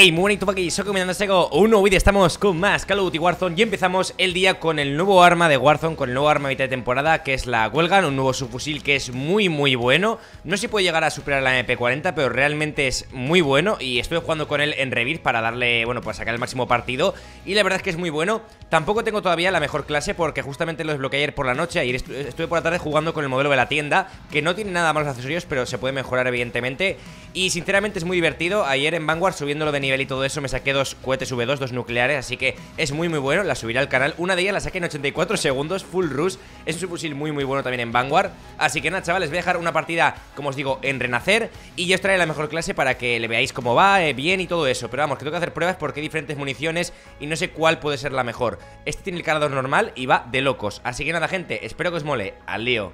Hey, muy bonito aquí, soy Comiendo Sego, un nuevo vídeo, estamos con más Call of Duty Warzone y empezamos el día con el nuevo arma de Warzone, con el nuevo arma de mitad de temporada, que es la Huelgan, un nuevo subfusil que es muy muy bueno, no sé si puede llegar a superar la MP40, pero realmente es muy bueno y estoy jugando con él en Revir para darle, bueno, pues sacar el máximo partido y la verdad es que es muy bueno, tampoco tengo todavía la mejor clase porque justamente lo desbloqueé ayer por la noche, ayer estuve por la tarde jugando con el modelo de la tienda, que no tiene nada malos accesorios, pero se puede mejorar evidentemente y sinceramente es muy divertido, ayer en Vanguard subiéndolo de nivel y todo eso me saqué dos cohetes V2, dos nucleares, así que es muy muy bueno, la subiré al canal. Una de ellas la saqué en 84 segundos, full rush, es un subfusil muy muy bueno también en Vanguard. Así que nada, chavales, voy a dejar una partida, como os digo, en Renacer y yo os traeré la mejor clase para que le veáis cómo va, eh, bien y todo eso. Pero vamos, que tengo que hacer pruebas porque hay diferentes municiones y no sé cuál puede ser la mejor. Este tiene el cargador normal y va de locos. Así que nada, gente, espero que os mole. Al lío.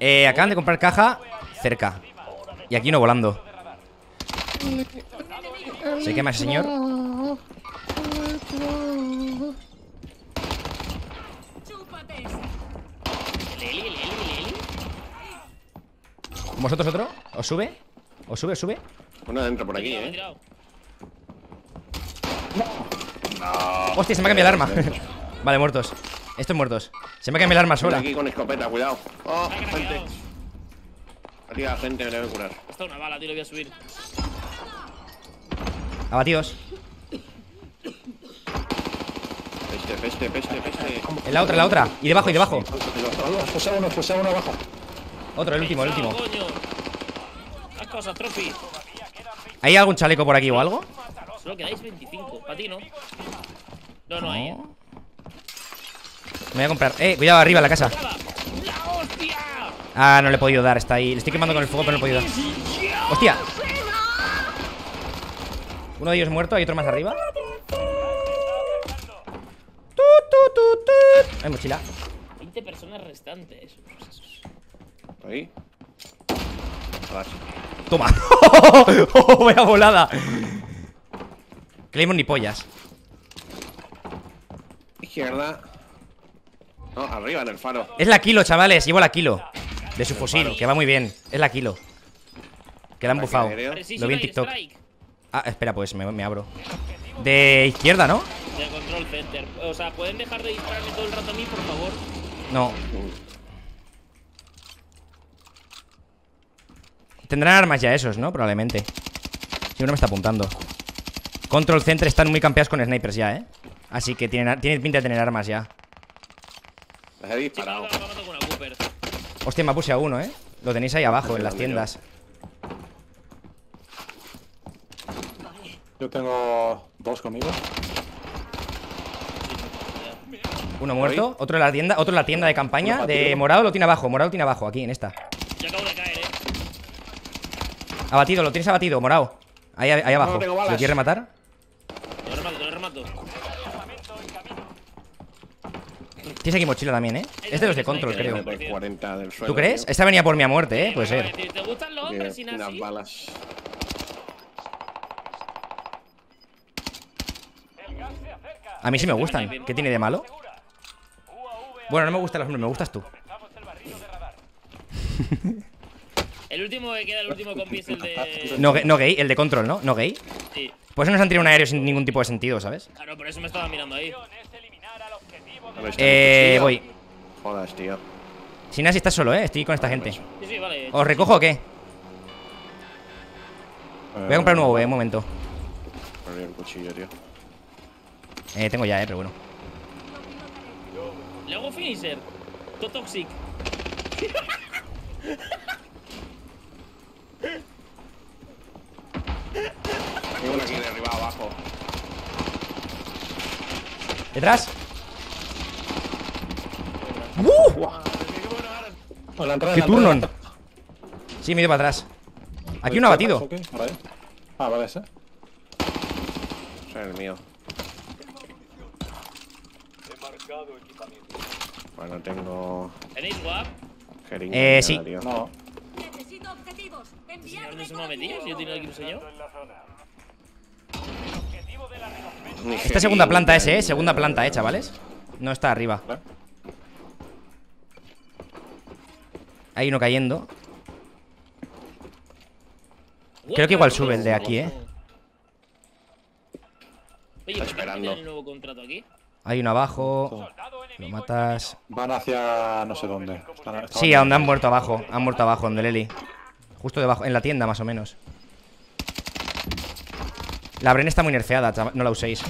Eh, acaban de comprar caja cerca. Y aquí no volando. ¿Se quema ese señor? ¿Vosotros otro? ¿Os sube? ¿Os sube? ¿Os sube? Uno entra por aquí, eh. Hostia, se me ha cambiado el arma. vale, muertos. Estos muertos. Se me ha cambiado el arma sola. aquí con escopeta, cuidado. Oh, gente. Aquí la gente me debe curar. Está una bala, tío, lo voy a subir. Abatidos. Peste, peste, peste, peste. En la otra, en la otra. Y debajo, y debajo. Pulsa uno, pulsa uno abajo. Otro, el último, el último. Las cosas. ¿Hay algún chaleco por aquí o algo? Solo quedáis 25. Para ti, ¿no? No, no hay. Me voy a comprar. Eh, cuidado arriba en la casa. ¡La hostia! Ah, no le he podido dar, está ahí. Le estoy quemando con el fuego, pero no le he podido dar. ¡Hostia! Uno de ellos muerto, hay otro más arriba. Hay mochila. 20 personas restantes. Ahí. Toma. Vaya volada. Claymore ni pollas. Izquierda. No, arriba en el faro. Es la kilo, chavales. Llevo la kilo. De su fusil, que va muy bien. Es la kilo. Que la han bufado. Lo vi en TikTok. Ah, espera, pues me, me abro. De izquierda, ¿no? De control center. O sea, ¿pueden dejar de dispararme todo el rato a mí, por favor? No. Tendrán armas ya esos, ¿no? Probablemente. Si uno me está apuntando. Control Center están muy campeados con snipers ya, ¿eh? Así que tienen, tienen pinta de tener armas ya. Las he disparado. Hostia, me puse a uno, ¿eh? Lo tenéis ahí abajo, en las tiendas. Yo tengo dos conmigo. Uno muerto, otro en la tienda, otro en la tienda de campaña de morado lo tiene abajo, morado lo tiene abajo, aquí en esta. Yo acabo de caer, eh. Abatido, lo tienes abatido, morado. Ahí, ahí abajo. ¿Lo quieres rematar? Lo remato, lo remato. Tienes aquí mochila también, ¿eh? Es de los de control, creo. ¿Tú crees? Esta venía por mi a muerte, ¿eh? Puede ser. ¿Te gustan los hombres sin Unas así? balas. A mí sí me gustan. ¿Qué tiene de malo? Bueno, no me gustan los hombres, me gustas tú. El último que queda, el último compi es el de. No, ga- no gay, el de control, ¿no? No gay. Sí. Pues nos han tirado un aéreo sin ningún tipo de sentido, ¿sabes? Claro, por eso me estaba mirando ahí. Eh, voy. Jodas, tío. Sin así estás solo, ¿eh? Estoy con esta gente. Sí, sí, vale. ¿Os recojo o qué? Voy a comprar un nuevo, eh, un momento. El cuchillo, tío. Eh, tengo ya, eh, pero bueno. Le hago finisher. To toxic. Tengo uno aquí de arriba abajo. ¿Detrás? La entrada, ¡Qué la turno! Sí, me he ido para atrás. Aquí uno abatido. Ok, vale. Ah, vale, ese. Sea, el mío. Bueno, tengo. ¿Tenéis guap? Jeringa. Eh, sí. tío. No. Necesito objetivos. Enviar ¿Dónde se me ha metido? Si yo tengo aquí un señor. Ni Esta segunda planta ese, eh. Segunda planta, eh, chavales. No está arriba. Hay uno cayendo. Creo que igual sube el de aquí, ¿eh? Oye, ¿por qué no esperando. tienen el nuevo contrato aquí? Hay uno abajo. Lo matas. Van hacia no sé dónde. Están- Sí, a donde han muerto abajo. Han muerto abajo, donde Leli. Justo debajo, en la tienda más o menos. La Bren está muy nerfeada, chaval, no la uséis.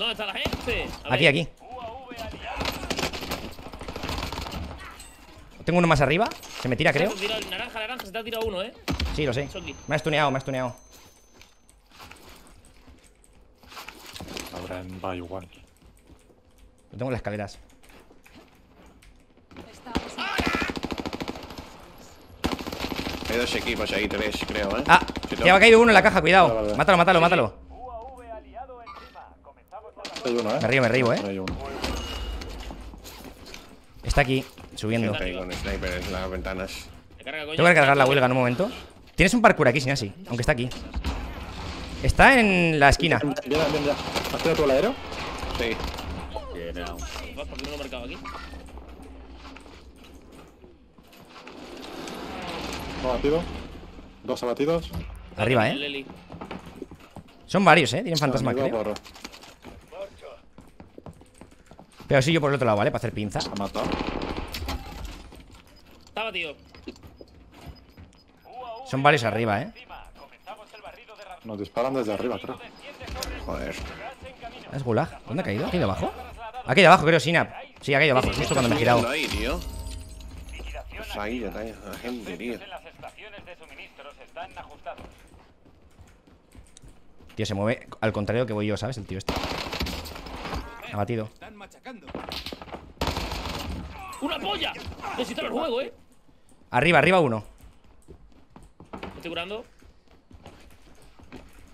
¿Dónde está la gente? A Aquí, ver. aquí. Tengo uno más arriba. Se me tira, Se creo. te el naranja, naranja, se te ha tirado uno, ¿eh? Sí, lo sé. Me ha stuneado, me ha stuneado. Ahora va igual. Lo tengo en las escaleras. Hay dos equipos ahí, tres, creo, ¿eh? Ah, Sí, ya ha caído uno en la caja, Vale, cuidado. vale. Mátalo, mátalo, mátalo. Hay uno, ¿eh? Me río, me río, eh. hay uno. Está aquí, subiendo. Ahí con sniper en las ventanas. Me carga, coño. Tengo que cargar la huelga en un momento. Tienes un parkour aquí, sin así, aunque está aquí. Está en la esquina. Bien, bien, ya. ¿Has tirado tú el aéreo? Sí. ¿Por qué no lo he marcado aquí? Uno abatido. Dos abatidos. Arriba, eh. Son varios, eh. Tienen fantasma, creo. Pero sí, yo por el otro lado, ¿vale? Para hacer pinza. Se ha matado. Estaba, tío. Son varios arriba, eh. de. Nos disparan desde arriba, creo. Joder. ¿Es Gulag? ¿Dónde ha caído? ¿Aquí debajo? Aquí debajo, creo, Sinap. Sí, aquí debajo, justo cuando me he girado. ahí, tío. Pues ahí, ya está, la gente, tío. de. Tío, se mueve al contrario que voy yo, ¿sabes? El tío este. Abatido. ¡Una polla! Necesito el juego, ¿eh? Arriba, arriba uno. Estoy curando.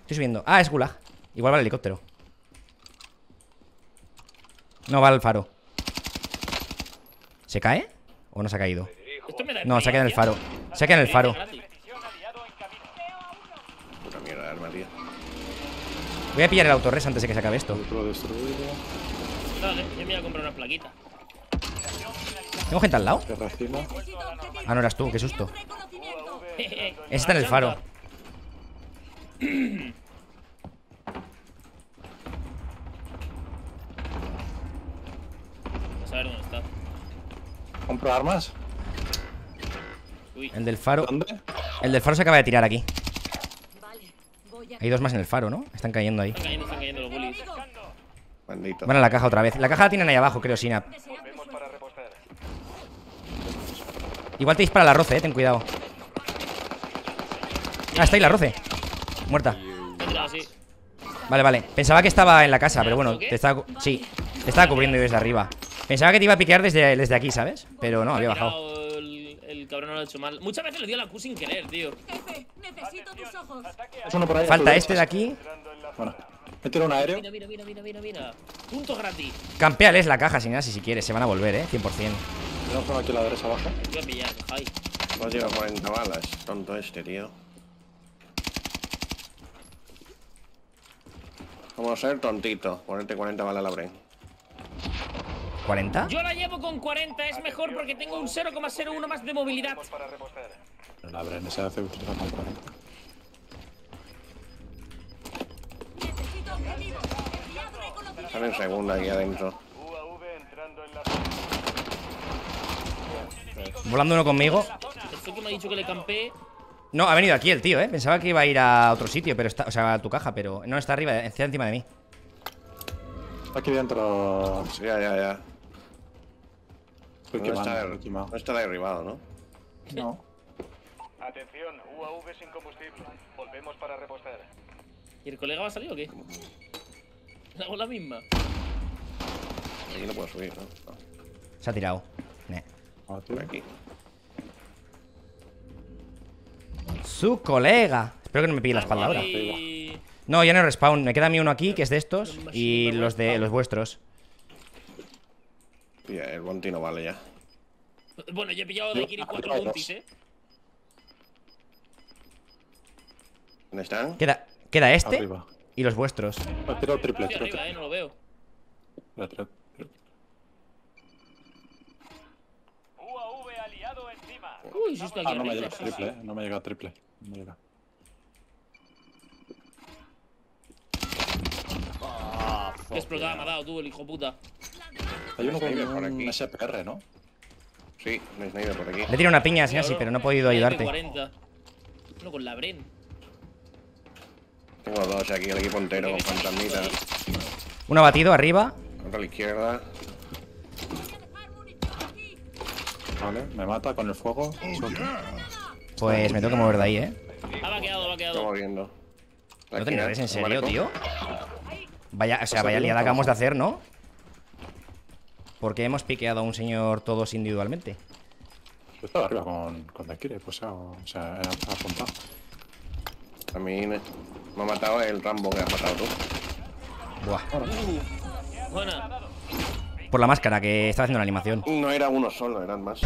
Estoy subiendo. Ah, es Gulag. Igual va el helicóptero. No va al faro. ¿Se cae? ¿O no se ha caído? Esto me da No, se ha quedado en el faro. Se ha quedado en el faro. Puta mierda de arma, tío. Voy a pillar el autorres antes de que se acabe esto. Vehículo destruido. Dale, yo me voy a comprar una plaquita. ¿Tengo gente al lado? Ah, no eras tú, qué susto. Ese está en el faro. A saber dónde está. ¿Compro armas? Uy. El del faro. ¿Dónde? El del faro se acaba de tirar aquí. Hay dos más en el faro, ¿no? Están cayendo ahí. Están cayendo, están cayendo los bullies. Maldito. Van a la caja otra vez. La caja la tienen ahí abajo, creo, Sinap. Igual te dispara la roce, eh. Ten cuidado. Ah, está ahí la roce. Muerta. Vale, vale. Pensaba que estaba en la casa, pero bueno, te estaba. Sí, te estaba cubriendo yo desde arriba. Pensaba que te iba a piquear desde, desde aquí, ¿sabes? Pero no, había bajado. El, cabrón no lo ha hecho mal. Muchas veces le dio la Q sin querer, tío. Jefe, necesito tus ojos. Es uno por ahí. Falta este de aquí. Bueno. Me tiro un aéreo. Mira, mira, mira, mira, mira, mira. Punto gratis. Campeales la caja, sin nada, si quieres. Se van a volver, eh. 100%. Tenemos uno aquí a la derecha abajo. Me voy a pillar, ay. No lleva 40 balas. Tonto este, tío. Vamos a ser tontito. Ponerte 40 balas a la brain. ¿40? Yo la llevo con 40, es mejor porque tengo un 0,01 más de movilidad. Repostar. La Bren se hace utilizar con 40. Necesito objetivo. Enviado reconocimiento. Sale en segunda aquí adentro. En Volando uno conmigo. Esto que me ha dicho que le campé. No, ha venido aquí el tío, eh. Pensaba que iba a ir a otro sitio, pero está. O sea, a tu caja, pero. No, está arriba, está encima de mí. Aquí dentro. Ya, ya, ya. Estoy No quemando, está, no está derribado, ¿no? No. Atención, UAV sin combustible. Volvemos para repostar. ¿Y el colega va a salir o qué? Hago la misma. Aquí no puedo subir, ¿no? No, Se ha tirado. Ne. por aquí. Su colega. Espero que no me pille la espalda ahora. No, ya no respawn. Me queda a mí uno aquí, que es de estos. Y los de los vuestros. Tía, el bounty no vale ya. Bueno, yo he pillado de Kiri 4 Hay dos. bounties, eh. ¿Dónde están? Queda, queda este Arriba. y los vuestros. He tirado triple, Estoy arriba, eh, triple. no lo veo. Tira, tira, tira. Uy, susto aquí Ah, no me llega triple, eh. No me llega triple. No me llega. Qué explotada me ha dado tú, el hijo puta. Hay uno con un aquí. SPR, ¿no? Sí, un sniper por aquí. Le tiro una piña así, así, pero no he podido ayudarte. 40. Uno con la Bren. Tengo dos aquí, el equipo entero con fantasmitas. Uno batido arriba. Otro a la izquierda. Vale, me mata con el fuego. Pues me tengo que mover de ahí, ¿eh? Ha vaqueado, ha vaqueado. Estamos viendo. ¿No te nerves en serio, tío? Vaya, o sea, Pues vaya liada está acabamos de hacer, ¿no? Porque hemos piqueado a un señor todos individualmente. Yo estaba arriba con, con Dakire, pues ha, o sea, ha, apuntado. A mí me me ha matado el Rambo que has matado tú. Buah. Buena. Por la máscara que estaba haciendo la animación. No era uno solo, eran más.